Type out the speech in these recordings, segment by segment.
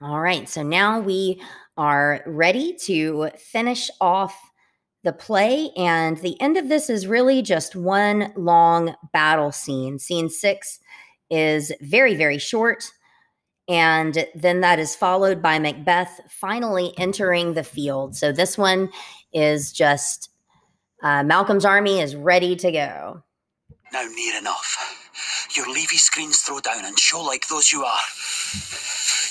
All right, so now we are ready to finish off the play, and the end of this is really just one long battle scene. Scene six is very, very short. And then that is followed by Macbeth finally entering the field. So this one is just uh, Malcolm's army is ready to go. Now, near enough. Your levy screens throw down and show like those you are.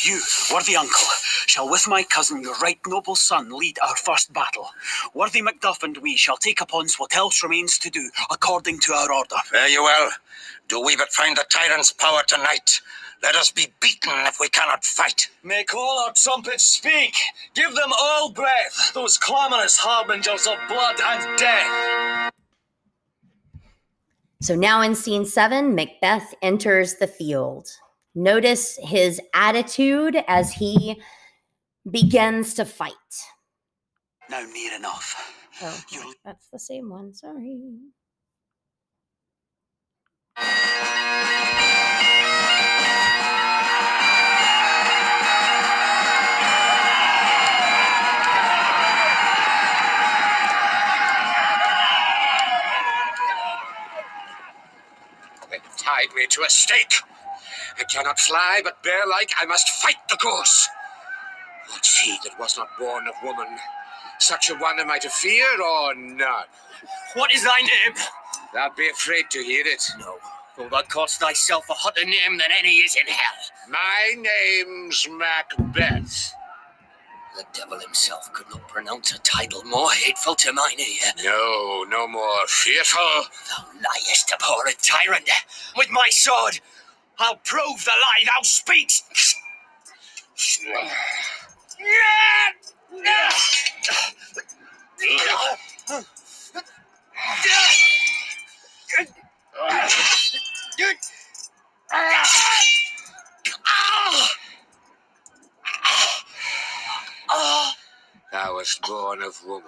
You, worthy uncle, shall with my cousin, your right noble son, lead our first battle. Worthy Macduff and we shall take upon us what else remains to do, according to our order. Fare you well. Do we but find the tyrant's power tonight? Let us be beaten if we cannot fight. Make all our trumpets speak. Give them all breath, those clamorous harbingers of blood and death. So now in scene seven, Macbeth enters the field. Notice his attitude as he begins to fight. Now, near enough. Oh, You- that's the same one. Sorry. They tied me to a stake. I cannot fly, but bear like I must fight the course. What's he that was not born of woman? Such a one am I to fear or none? What is thy name? Thou be afraid to hear it. No. for thou call'st thyself a hotter name than any is in hell. My name's Macbeth. The devil himself could not pronounce a title more hateful to mine ear. No, no more fearful. Thou liest, abhorred tyrant. With my sword, I'll prove the lie thou speakst. Thou wast born of woman.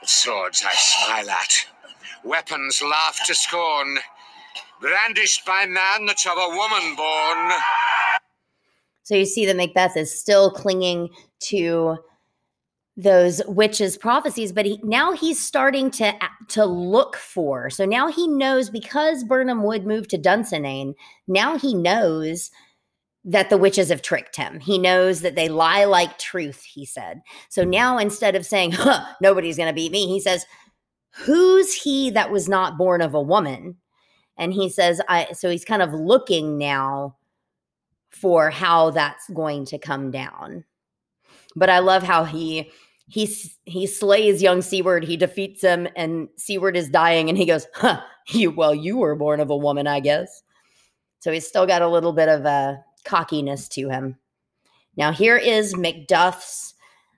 The swords I smile at, weapons laugh to scorn, brandished by man that's of a woman born. So you see that Macbeth is still clinging to those witches' prophecies, but he, now he's starting to to look for. So now he knows because Birnam Wood moved to Dunsinane. Now he knows that the witches have tricked him. He knows that they lie like truth. He said. So now instead of saying huh, nobody's going to beat me, he says, "Who's he that was not born of a woman?" And he says, "I." So he's kind of looking now for how that's going to come down. But I love how he he he slays young Seward. He defeats him, and Seward is dying, and he goes, "Huh, you well, you were born of a woman, I guess." So he's still got a little bit of a cockiness to him. Now here is Macduff's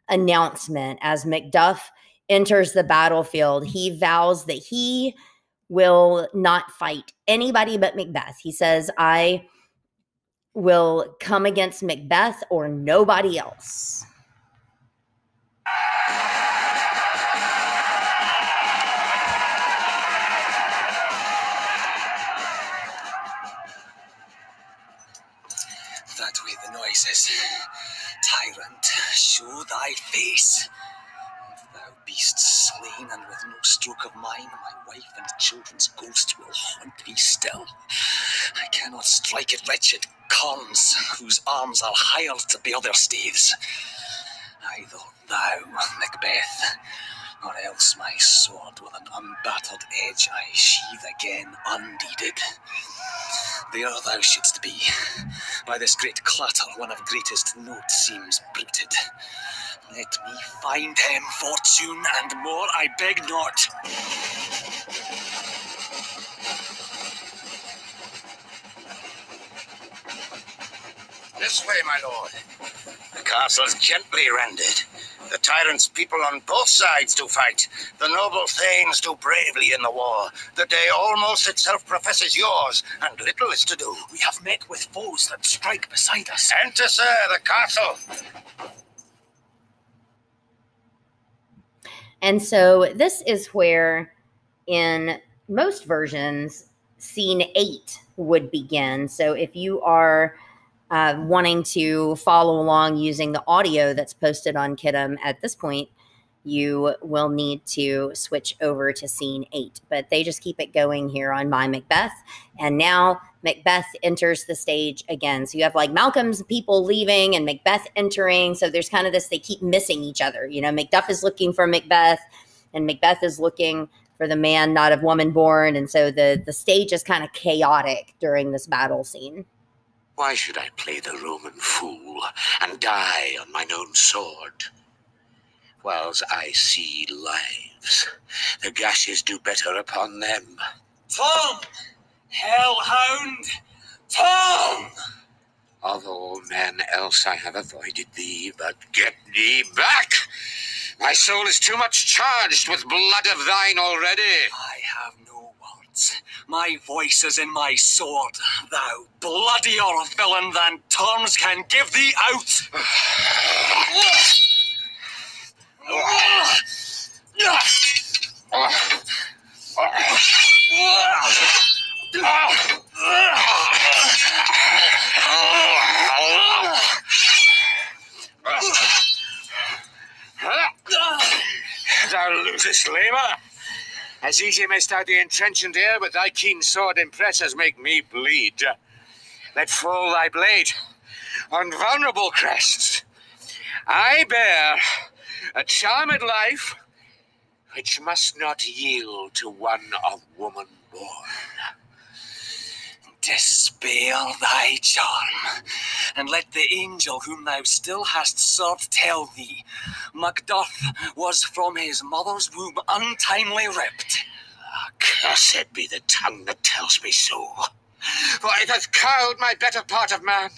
announcement as Macduff enters the battlefield. He vows that he will not fight anybody but Macbeth. He says, "I." will come against Macbeth or nobody else. That way the noises. Tyrant, show thy face. Wretched kerns whose arms are hired to bear their staves. Either thou, Macbeth, or else my sword with an unbattered edge I sheathe again undeeded. There thou shouldst be. By this great clatter, one of greatest note seems bruited. Let me find him, fortune, and more I beg not. This way, my lord. The castle's gently rendered. The tyrant's people on both sides do fight. The noble thanes do bravely in the war. The day almost itself professes yours, and little is to do. We have met with foes that strike beside us. Enter, sir, the castle. And so this is where, in most versions, scene eight would begin. So if you are uh, wanting to follow along using the audio that's posted on Kiddom at this point, you will need to switch over to scene eight. But they just keep it going here on My Macbeth. And now Macbeth enters the stage again. So you have like Malcolm's people leaving and Macbeth entering. So there's kind of this, they keep missing each other. You know, Macduff is looking for Macbeth and Macbeth is looking for the man not of woman born. And so the, the stage is kind of chaotic during this battle scene. Why should I play the Roman fool and die on mine own sword? Whiles I see lives, the gashes do better upon them. Tom! Hellhound! Tom! Of all men else I have avoided thee, but get thee back! My soul is too much charged with blood of thine already. I have words. My voice is in my sword. Thou bloodier villain than terms can give thee out. Thou losest, Lamer. As easy mayst thou the entrenchant air with thy keen sword impress as make me bleed. Let fall thy blade on vulnerable crests. I bear a charmed life which must not yield to one of woman born. Despair thy charm, and let the angel whom thou still hast served tell thee Macduff was from his mother's womb untimely ripped. Cursed be the tongue that tells me so, for it hath cowed my better part of man.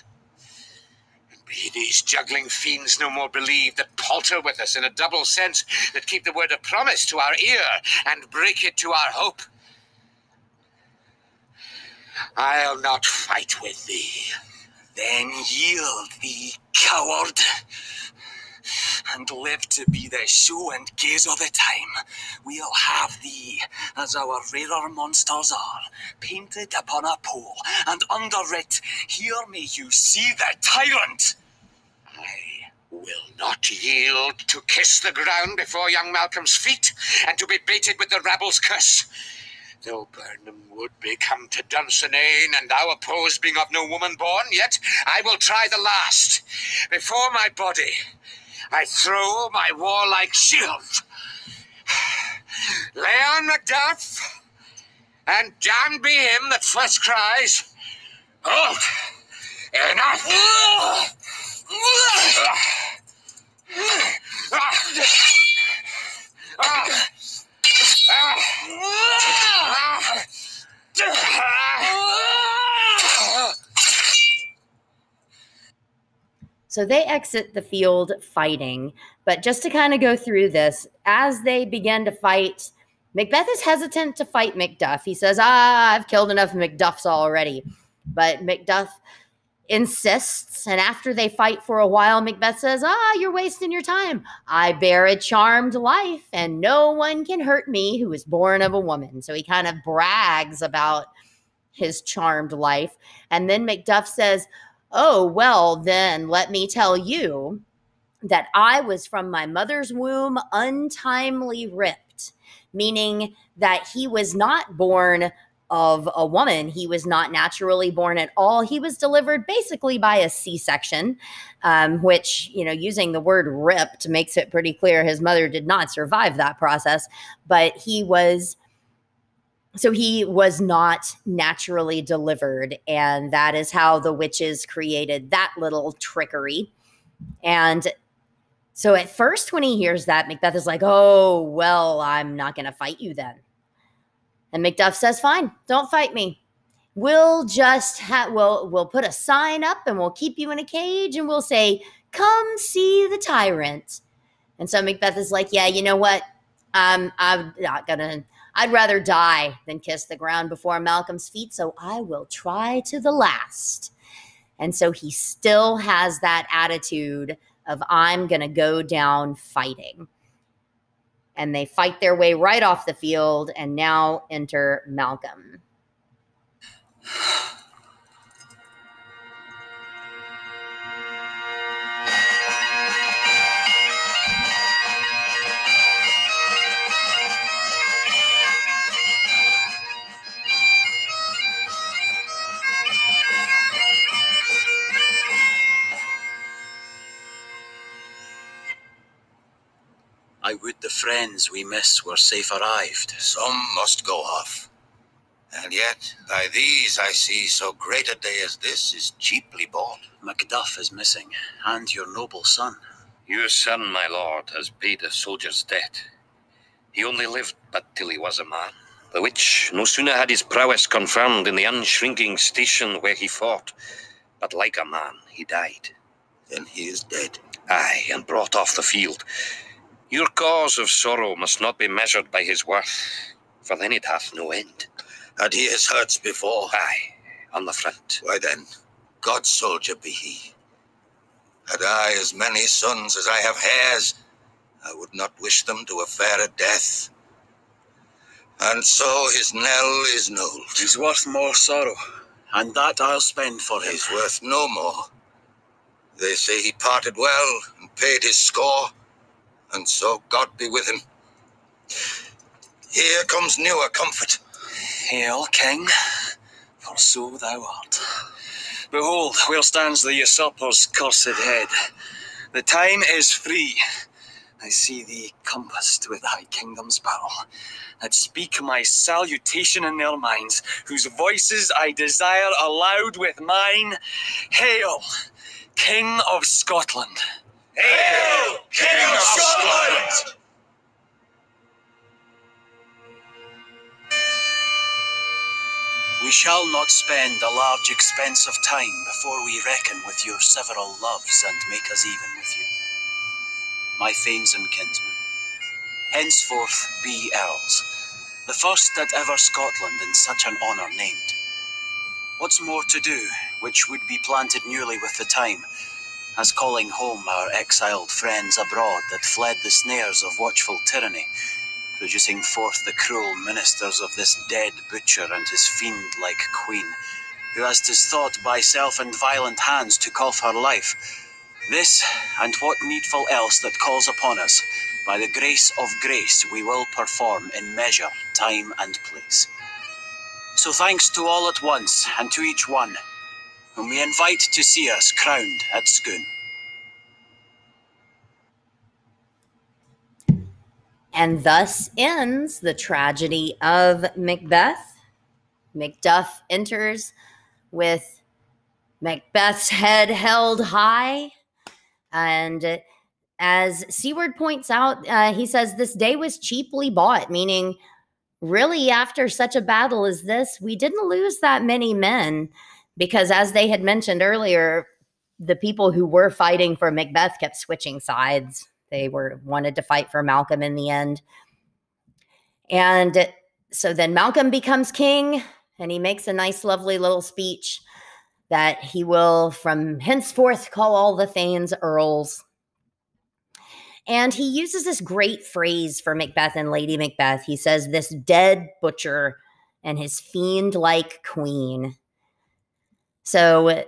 And be these juggling fiends no more believed that palter with us in a double sense, that keep the word of promise to our ear and break it to our hope. I'll not fight with thee. Then yield thee, coward, and live to be the show and gaze of the time. We'll have thee, as our rarer monsters are, painted upon a pole, and under it, here may you see the tyrant. I will not yield to kiss the ground before young Malcolm's feet, and to be baited with the rabble's curse. Though Birnam wood be come to Dunsinane, and thou opposed being of no woman born, yet I will try the last. Before my body, I throw my warlike shield. Leon Macduff, and damned be him that first cries, Halt! Enough! Ah. Ah. Ah. So they exit the field fighting. But just to kind of go through this, as they begin to fight, Macbeth is hesitant to fight Macduff. He says, Ah, I've killed enough Macduffs already. But Macduff insists. And after they fight for a while, Macbeth says, Ah, you're wasting your time. I bear a charmed life, and no one can hurt me who is born of a woman. So he kind of brags about his charmed life. And then Macduff says, Oh, well, then let me tell you that I was from my mother's womb untimely ripped, meaning that he was not born of a woman. He was not naturally born at all. He was delivered basically by a C section, um, which, you know, using the word ripped makes it pretty clear his mother did not survive that process, but he was so he was not naturally delivered and that is how the witches created that little trickery. And so at first when he hears that macbeth is like oh well i'm not going to fight you then. And macduff says fine don't fight me. We'll just have we'll we'll put a sign up and we'll keep you in a cage and we'll say come see the tyrant and so macbeth is like yeah you know what? Um, i'm not gonna I'd rather die than kiss the ground before Malcolm's feet, so I will try to the last. And so he still has that attitude of, I'm going to go down fighting. And they fight their way right off the field, and now enter Malcolm. I would the friends we miss were safe arrived. Some must go off. And yet, by these I see so great a day as this is cheaply bought. Macduff is missing, and your noble son. Your son, my lord, has paid a soldier's debt. He only lived but till he was a man. The which no sooner had his prowess confirmed in the unshrinking station where he fought, but like a man he died. Then he is dead. Aye, and brought off the field. Your cause of sorrow must not be measured by his worth, for then it hath no end. Had he his hurts before? Aye, on the front. Why then, God's soldier be he. Had I as many sons as I have hairs, I would not wish them to a fairer death. And so his knell is nulled. He's worth more sorrow, and that I'll spend for him. He's worth no more. They say he parted well and paid his score, and so God be with him. Here comes newer comfort. Hail, King, for so thou art. Behold, where stands the usurper's cursed head. The time is free. I see thee compassed with thy kingdom's peril. That speak my salutation in their minds, whose voices I desire aloud with mine. Hail, King of Scotland. Hail, King of Scotland! We shall not spend a large expense of time before we reckon with your several loves and make us even with you. My thanes and kinsmen, henceforth be earls, the first that ever Scotland in such an honour named. What's more to do, which would be planted newly with the time, as calling home our exiled friends abroad that fled the snares of watchful tyranny, producing forth the cruel ministers of this dead butcher and his fiend like queen, who, as 'tis thought, by self and violent hands took off her life. This, and what needful else that calls upon us, by the grace of grace we will perform in measure, time, and place. So thanks to all at once, and to each one, whom we invite to see us crowned at Scone. And thus ends the tragedy of Macbeth. Macduff enters with Macbeth's head held high. And as Seward points out, uh, he says this day was cheaply bought, meaning, really, after such a battle as this, we didn't lose that many men because, as they had mentioned earlier, the people who were fighting for Macbeth kept switching sides. They were wanted to fight for Malcolm in the end. And so then Malcolm becomes king and he makes a nice, lovely little speech that he will from henceforth call all the Thanes earls. And he uses this great phrase for Macbeth and Lady Macbeth. He says, This dead butcher and his fiend like queen. So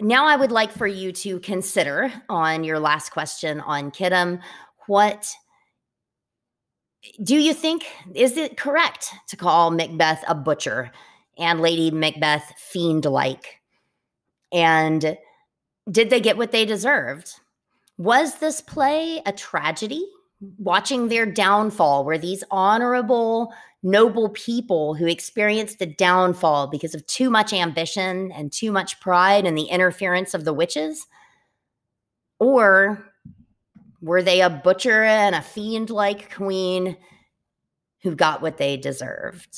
now I would like for you to consider on your last question on Kiddom what do you think is it correct to call Macbeth a butcher and Lady Macbeth fiend like? And did they get what they deserved? Was this play a tragedy? Watching their downfall, were these honorable, noble people who experienced a downfall because of too much ambition and too much pride and the interference of the witches? Or were they a butcher and a fiend like queen who got what they deserved?